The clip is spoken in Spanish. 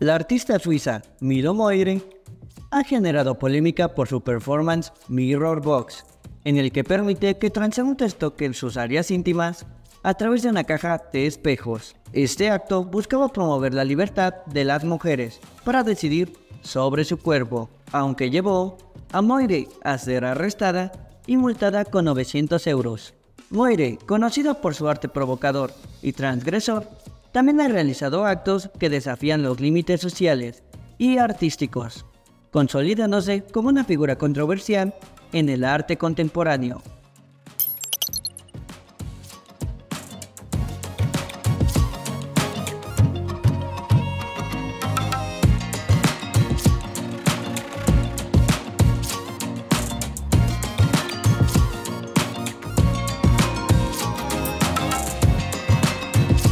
La artista suiza Milo Moire ha generado polémica por su performance Mirror Box, en el que permite que transeúntes toquen sus áreas íntimas a través de una caja de espejos. Este acto buscaba promover la libertad de las mujeres para decidir sobre su cuerpo, aunque llevó a Moire a ser arrestada y multada con 900 euros. Moire, conocida por su arte provocador y transgresor, también ha realizado actos que desafían los límites sociales y artísticos, consolidándose como una figura controversial en el arte contemporáneo.